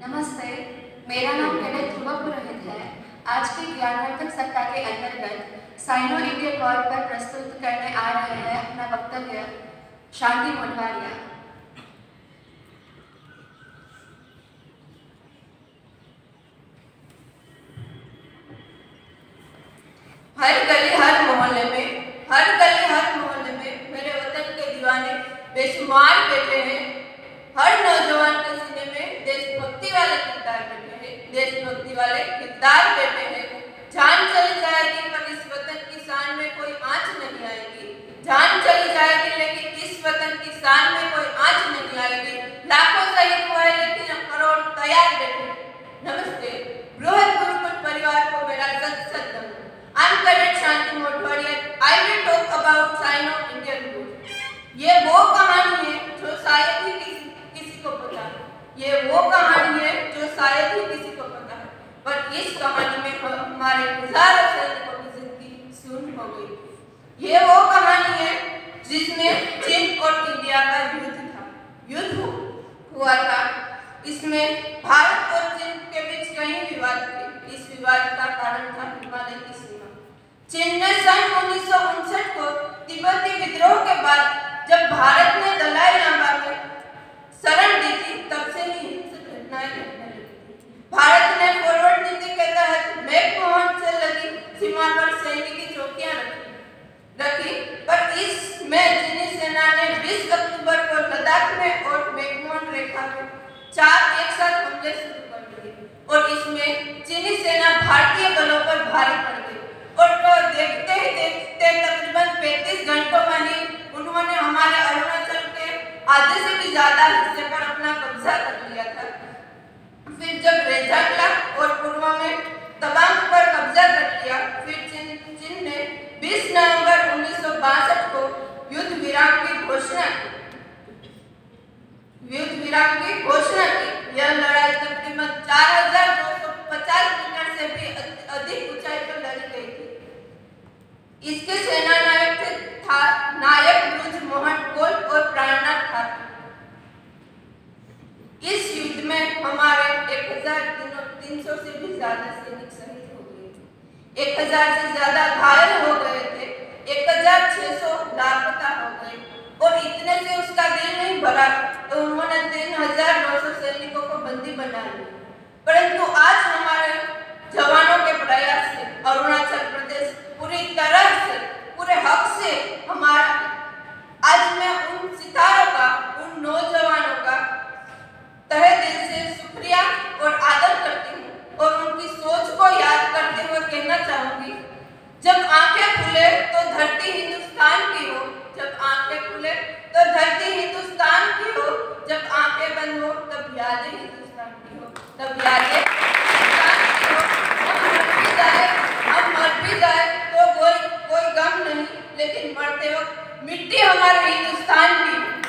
नमस्ते, मेरा नाम कनक ध्रुवा पुरोहित है। आज के ज्ञानवर्धक सप्ताह के अंतर्गत साइनो इंडिया कॉल पर प्रस्तुत करने आ रहे हैं अपना वक्तव्य, शांति मोटवारिया हर गली, हर मोहल्ले में, हर गली, हर मोहल्ले में मेरे वतन के दीवाने बेशुमार बैठे हैं। हर नौजवान के सीने में किरदार बैठे हैं, देशभक्ति वाले किरदार बैठे हैं। जान चली जाएगी, पर इस वतन की शान में कोई आँच नहीं आएगी। जान चली जाएगी, लेकिन इस वतन की शान में कोई आँच नहीं आएगी। लाखों शहीद हुए, लेकिन करोड़ तैयार बैठे। नमस्ते। बृहद गुरुकुल परिवार को मेरा सत सत I'm Cadet Shanti Motvariya. I will talk about Sino Indian Group. ये वो कहानी है जो शायद ही किसी किसी को पता। ये वो कहानी शायद ही किसी को पता है, पर इस कहानी में हमारे हज़ारों सैनिकों की ज़िंदगी शून्य हो गई ये वो कहानी है जिसमें चीन और इंडिया का युद्ध था। युद्ध हुआ था। इसमें भारत और चीन के बीच कई विवाद थे। इस विवाद का कारण था हिमालय की सीमा। चीन ने सन उन्नीस सौ उनसठ को तिब्बती विद्रोह के बाद जब भारत ने दलाई लामा में शरण दी थी तब से ही घटनाएँ घटने लगी भारत ने फॉरवर्ड नीति के तहत मैकमोहन से लगी सीमा पर सैनिक की चौकियाँ रखी रखी पर इसमें चीनी सेना ने 20 अक्टूबर को लद्दाख में और मैकमोहन रेखा में चार और इसमें चीनी सेना भारतीय बलों पर भारी पड़ गई। और तो देखते ही देखते तकरीबन 35 घंटों में ही उन्होंने हमारे अरुणाचल के आधे से भी ज़्यादा हिस्से पर अपना कब्जा कर लिया था। फिर जब और में तबांग पर कब्जा कर लिया, फिर चीन चीन ने 20 नवंबर को युद्ध विराम की घोषणा युद्ध विराम की घोषणा की। यह लड़ाई तकरीबन 4250 मीटर से भी अधिक ऊंचाई पर लड़ी गई थी इसके सेना नायक थे था नायक ब्रुज मोहन कोल और प्राणनाथ ठाकुर इस युद्ध में हमारे एक हज़ार तीन सौ से भी ज़्यादा सैनिक शहीद हो गए। एक हज़ार से ज़्यादा घायल हो गए थे। एक हज़ार छह सौ लापता हो गए। और इतने से उसका दिल नहीं भरा तो उन्होंने तीन हज़ार नौ सौ सैनिकों को बंदी बना लिया परंतु आज हमारे जवानों के प्रयास से अरुणाचल प्रदेश पूरी तरह से पूरे हक से हमारा आज मैं उन सितारों का उन नौजवानों का तहे दिल से शुक्रिया और आदर करती हूँ और उनकी सोच को याद करते हुए कहना चाहूँगी जब आँखें खुले तो धरती हिंदुस्तान की हो जब आँखें खुले तो धरती हिंदुस्तान की हो जब आँखें बंद हो तब यादें हिंदुस्तान की हो तब यादें हिंदुस्तान की हो हम मर भी जाए हम मर भी जाए तो कोई कोई गम नहीं लेकिन मरते वक्त मिट्टी हमारे हिंदुस्तान की